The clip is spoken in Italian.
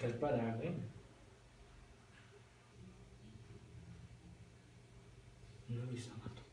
కల్పరాగం నవి సమతం